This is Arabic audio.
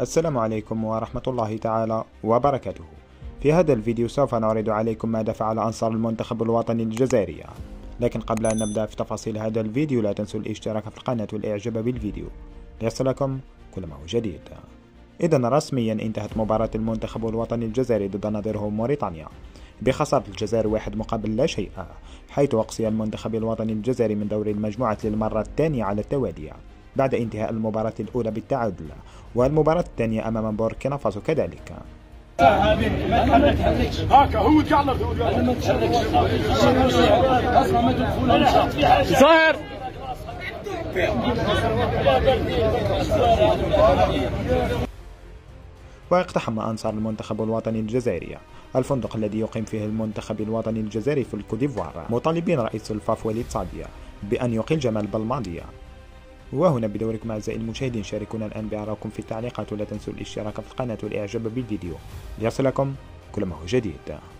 السلام عليكم ورحمة الله تعالى وبركاته. في هذا الفيديو سوف نعرض عليكم ماذا فعل أنصار المنتخب الوطني الجزائري لكن قبل أن نبدأ في تفاصيل هذا الفيديو لا تنسوا الاشتراك في القناة والإعجاب بالفيديو. ليصلكم كل ما هو جديد. إذا رسميا انتهت مباراة المنتخب الوطني الجزائري ضد نظيره موريتانيا. بخسارة الجزائر واحد مقابل لا شيء حيث أقصي المنتخب الوطني الجزائري من دور المجموعة للمرة الثانية على التوالي. بعد انتهاء المباراة الأولى بالتعادل والمباراة الثانية أمام بوركينا فاسو كذلك. هاكا هو واقتحم أنصار المنتخب الوطني الجزائري الفندق الذي يقيم فيه المنتخب الوطني الجزائري في الكوديفوار مطالبين رئيس الفاف وليد صادية بأن يقيل جمال بلماضية وهنا بدوركم أعزائي المشاهدين شاركونا الآن بآرائكم في التعليقات ولا تنسوا الاشتراك في القناة والإعجاب بالفيديو. ليصلكم كل ما هو جديد.